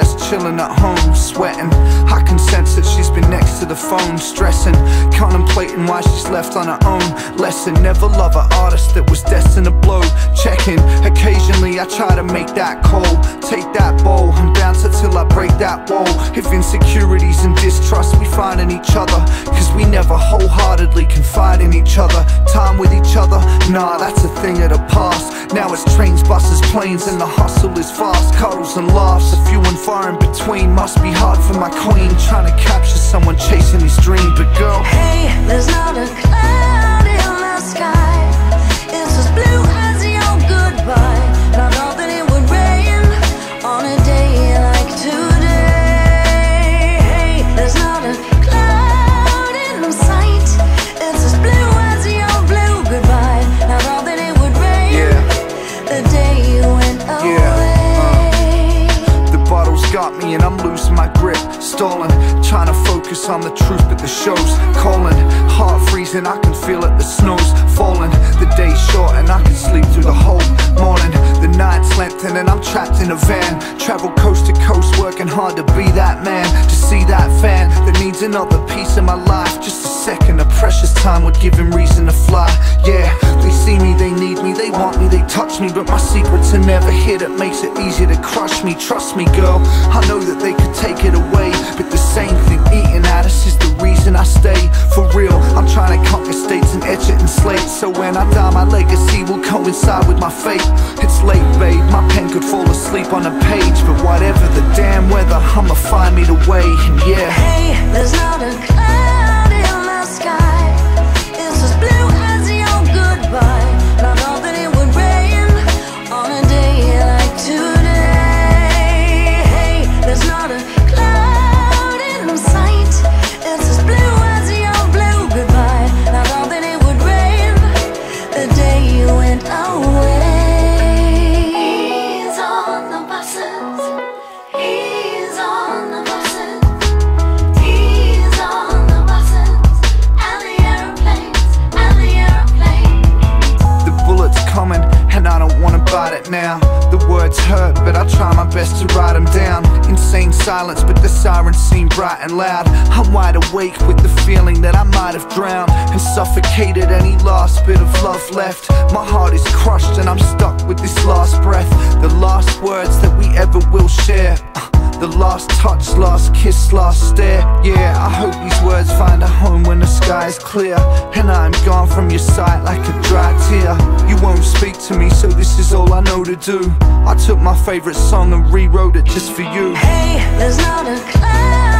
chilling at home, sweating. I can sense that she's been next to the phone, stressing, contemplating why she's left on her own. Lesson never love an artist that was destined to blow. Checking, occasionally I try to make that call, take that bowl, and bounce it till I break that wall. If insecurities and distrust we find in each other, cause we never wholeheartedly confide in each other. Time with each other, nah, that's a thing of the past. Now it's trains, buses, planes, and the hustle is fast. Cuddles and laughs, a few and far in between. Must be hard for my queen, trying to capture someone chasing his dream. But girl, Hey, there's not a me and I'm losing my grip. Stalling, trying to focus on the truth but the show's. Calling Heart freezing, I can feel it, the snow's falling. The day's short and I can sleep through the whole morning. The night's lengthening, and I'm trapped in a van. Travel coast to coast, working hard to be that man. To see that fan that needs another piece of my life. Just a second of precious time would give him reason to fly. Yeah, see me, they need me, they want me, they touch me But my secrets are never hid, it makes it easier to crush me Trust me girl, I know that they could take it away But the same thing eating at us is the reason I stay. For real, I'm trying to conquer states and etch it in slate So when I die my legacy will coincide with my fate. It's late babe, my pen could fall asleep on a page. But whatever the damn weather, I'ma find me the way And yeah. Hey, there's not a now. The words hurt but I try my best to write them down. Insane silence but the sirens seem bright and loud. I'm wide awake with the feeling that I might have drowned And suffocated any last bit of love left. My heart is crushed and I'm stuck with this last breath. The last words that we ever will share. Uh, the last touch, last kiss, last stare. Yeah, I hope these words find a home when the sky is clear. And I'm gone from your sight like a dry tear. You won't speak to me, so this is all I know to do. I took my favorite song and rewrote it just for you. Hey, there's not a cloud